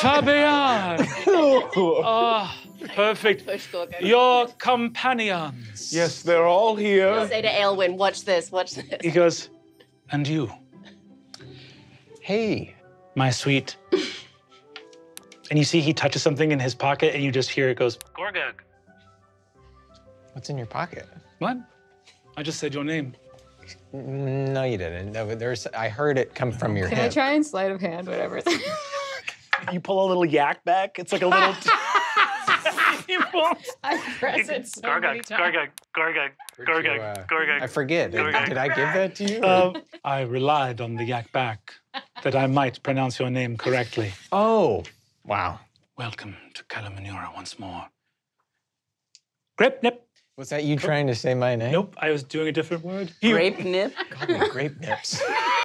Fabian! Ah, perfect. Your companions. Yes, they're all here. Say to Aelwyn, watch this, watch this. He goes, and you, Hey. my sweet. and you see he touches something in his pocket, and you just hear it goes, Gorgug. What's in your pocket? What? I just said your name. No, you didn't. No, but there's. I heard it come from your Can I try and sleight of hand, whatever? You pull a little Yak Bak. It's like a little. You pull- I press it so many times. Gorgug, Where'd you, uh, I forget. Did, did I give that to you? Um, I relied on the Yak Bak that I might pronounce your name correctly. oh, wow. Welcome to Kalamanura once more. Grip nip. Was that you trying to say my name? Nope, I was doing a different word. Grape nip. Call me grape nips.